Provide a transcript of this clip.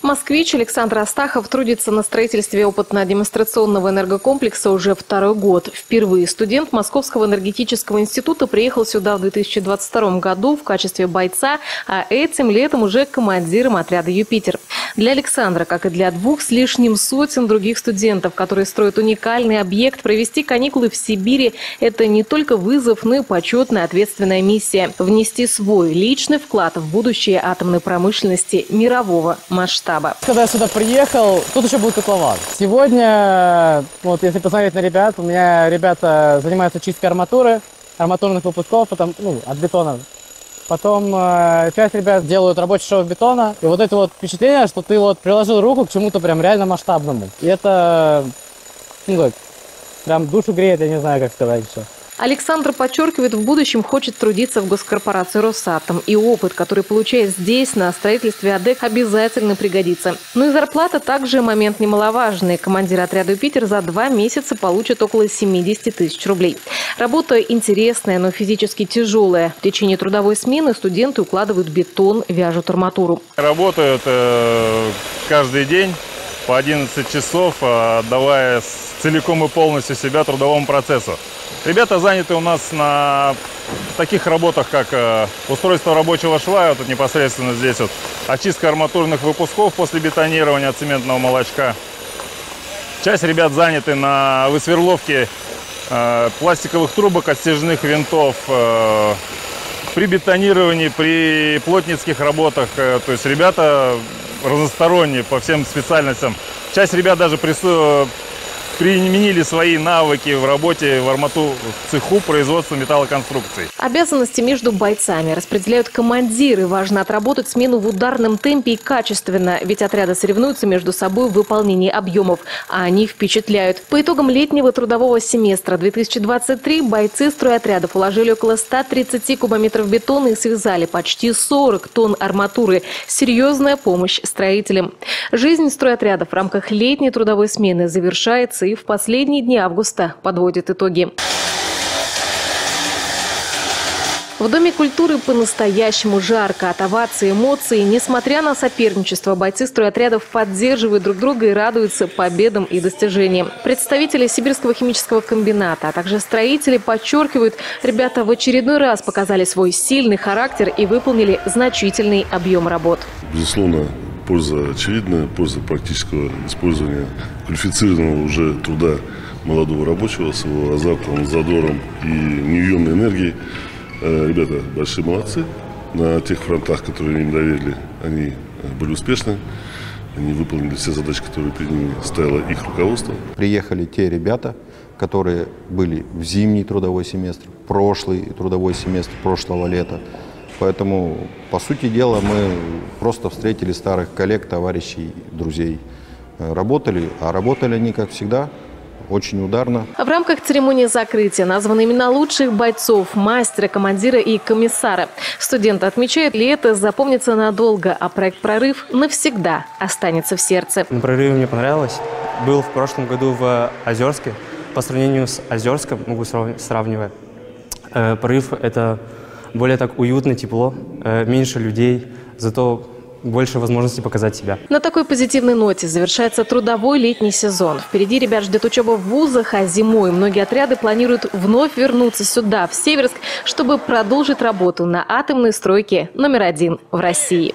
Москвич Александр Астахов трудится на строительстве опытно-демонстрационного энергокомплекса уже второй год. Впервые студент Московского энергетического института приехал сюда в 2022 году в качестве бойца, а этим летом уже командиром отряда «Юпитер». Для Александра, как и для двух с лишним сотен других студентов, которые строят уникальный объект, провести каникулы в Сибири – это не только вызов, но и почетная ответственная миссия – внести свой личный вклад в будущее атомной промышленности мирового масштаба. Когда я сюда приехал, тут еще был котлован. Сегодня, вот если посмотреть на ребят, у меня ребята занимаются чисткой арматуры, арматурных выпусков, потом, ну, от бетона Потом э, часть ребят делают рабочий шов бетона. И вот это вот впечатление, что ты вот приложил руку к чему-то прям реально масштабному. И это, ну как, прям душу греет, я не знаю, как сказать еще. Александр подчеркивает, в будущем хочет трудиться в госкорпорации «Росатом». И опыт, который получает здесь, на строительстве АДЭК, обязательно пригодится. Ну и зарплата также момент немаловажный. Командир отряда «Юпитер» за два месяца получит около 70 тысяч рублей. Работа интересная, но физически тяжелая. В течение трудовой смены студенты укладывают бетон, вяжут арматуру. Работают э, каждый день по 11 часов, отдавая целиком и полностью себя трудовому процессу. Ребята заняты у нас на таких работах, как э, устройство рабочего шва, вот непосредственно здесь вот, очистка арматурных выпусков после бетонирования цементного молочка. Часть ребят заняты на высверловке э, пластиковых трубок, отстежных винтов, э, при бетонировании, при плотницких работах. Э, то есть ребята разносторонние по всем специальностям. Часть ребят даже присутствует применили свои навыки в работе в армату в цеху производства металлоконструкций. Обязанности между бойцами распределяют командиры. Важно отработать смену в ударном темпе и качественно, ведь отряды соревнуются между собой в выполнении объемов, а они впечатляют. По итогам летнего трудового семестра 2023 бойцы стройотрядов уложили около 130 кубометров бетона и связали почти 40 тонн арматуры. Серьезная помощь строителям. Жизнь стройотрядов в рамках летней трудовой смены завершается и в последние дни августа подводит итоги. В Доме культуры по-настоящему жарко. От оваций, эмоций. Несмотря на соперничество, бойцы стройотрядов поддерживают друг друга и радуются победам и достижениям. Представители Сибирского химического комбината, а также строители подчеркивают, ребята в очередной раз показали свой сильный характер и выполнили значительный объем работ. Безусловно, польза очевидная, польза практического использования квалифицированного уже труда молодого рабочего с его азартом, задором и неуемной энергией. Э, ребята большие молодцы. На тех фронтах, которые им доверили, они э, были успешны. Они выполнили все задачи, которые перед ними ставило их руководство. Приехали те ребята, которые были в зимний трудовой семестр, прошлый трудовой семестр прошлого лета. Поэтому, по сути дела, мы просто встретили старых коллег, товарищей, друзей. Работали, а работали они, как всегда, очень ударно. В рамках церемонии закрытия названы имена лучших бойцов, мастера, командира и комиссара. Студенты отмечают, ли это запомнится надолго, а проект «Прорыв» навсегда останется в сердце. На «Прорыве» мне понравилось. Был в прошлом году в Озерске. По сравнению с Озерском, могу сравнивать, э, «Прорыв» — это более так уютно, тепло, э, меньше людей, зато больше возможностей показать себя. На такой позитивной ноте завершается трудовой летний сезон. Впереди ребят ждет учеба в вузах, а зимой многие отряды планируют вновь вернуться сюда, в Северск, чтобы продолжить работу на атомной стройке номер один в России.